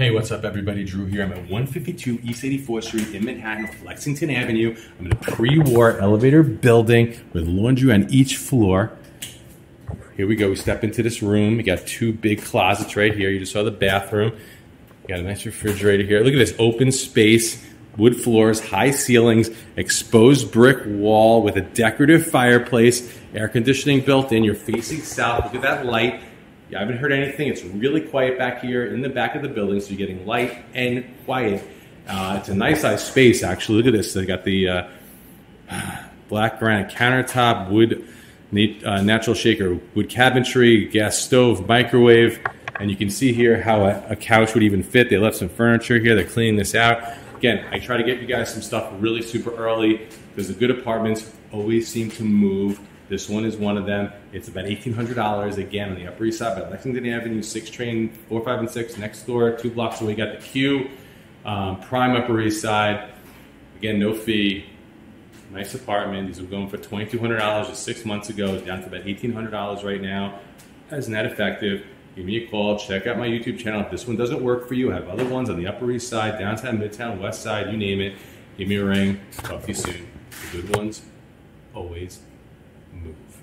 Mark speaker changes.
Speaker 1: Hey, what's up, everybody? Drew here. I'm at 152 East 84th Street in Manhattan, Lexington Avenue. I'm in a pre-war elevator building with laundry on each floor. Here we go. We step into this room. You got two big closets right here. You just saw the bathroom. You got a nice refrigerator here. Look at this open space, wood floors, high ceilings, exposed brick wall with a decorative fireplace, air conditioning built in. You're facing south. Look at that light. I haven't heard anything. It's really quiet back here in the back of the building, so you're getting light and quiet. Uh, it's a nice sized space, actually. Look at this. They got the uh, black granite countertop, wood uh, natural shaker, wood cabinetry, gas stove, microwave, and you can see here how a, a couch would even fit. They left some furniture here. They're cleaning this out. Again, I try to get you guys some stuff really super early because the good apartments always seem to move this one is one of them. It's about $1,800 again on the Upper East Side by Lexington Avenue, 6 train, 4, 5, and 6 next door, two blocks away. Got the Q, um, prime Upper East Side. Again, no fee. Nice apartment. These were going for $2,200 just six months ago, down to about $1,800 right now. Isn't that effective. Give me a call. Check out my YouTube channel. If this one doesn't work for you, I have other ones on the Upper East Side, downtown, midtown, west side, you name it. Give me a ring. Talk to you soon. The good ones always move.